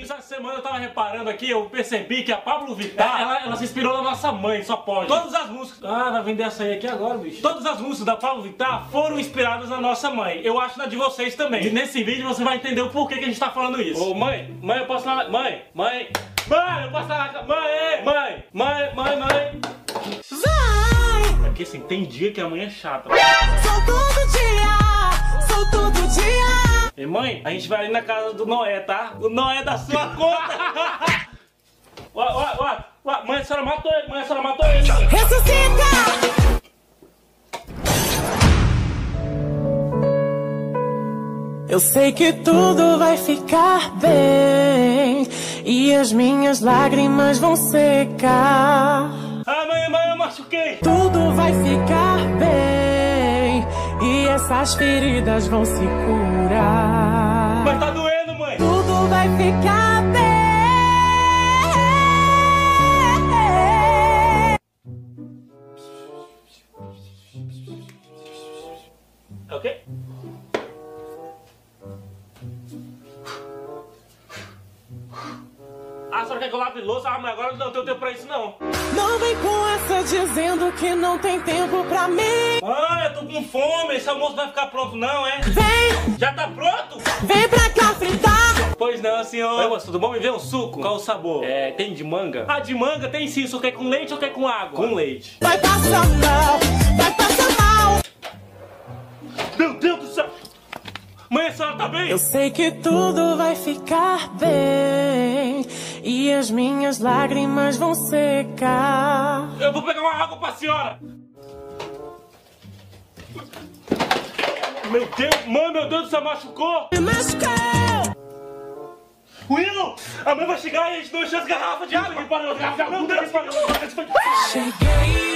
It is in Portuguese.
Essa semana eu tava reparando aqui, eu percebi que a Pablo Vittar, ela, ela se inspirou na nossa mãe, só pode. Todas as músicas. Ah, vai vender essa aí aqui agora, bicho. Todas as músicas da Pablo Vittar foram inspiradas na nossa mãe. Eu acho na de vocês também. E nesse vídeo você vai entender o porquê que a gente tá falando isso. Ô, mãe, mãe, eu posso falar. Mãe, mãe, mãe, eu posso. Mãe, mãe, mãe, mãe, mãe. Vai! É porque assim, tem dia que a mãe é chata. Sou todo dia! Mãe, a gente vai ali na casa do Noé, tá? O Noé da sua conta! Ó, ó, ó, mãe, a senhora matou ele, mãe, a senhora matou ele! Ressuscita! Eu sei que tudo vai ficar bem e as minhas lágrimas vão secar. Ah, mãe, mãe, eu machuquei! Tudo vai ficar bem e essas feridas vão se curar. Mas tá doendo, mãe! Tudo vai ficar bem. É o quê? Senhora quer que eu lave louça? Ah, mas agora eu não tenho tempo pra isso, não. Não vem com essa dizendo que não tem tempo pra mim. Mãe, eu tô com fome, esse almoço vai ficar pronto não, é? Vem, Já tá pronto? vem pra cá fritar. Pois não, senhor. Oi, moço, tudo bom? Me vê um suco? Qual o sabor? É, tem de manga? Ah, de manga tem sim, só quer com leite ou quer com água? Com leite. Vai passar mal, vai passar mal. Meu Deus do céu! Mãe, a senhora tá bem? Eu sei que tudo vai ficar bem e as minhas lágrimas vão secar. Eu vou pegar uma água pra senhora! Meu Deus, mãe, meu Deus céu, machucou! Me machucou. Willow, a mãe vai chegar e a gente as garrafas de garrafas de água! Cheguei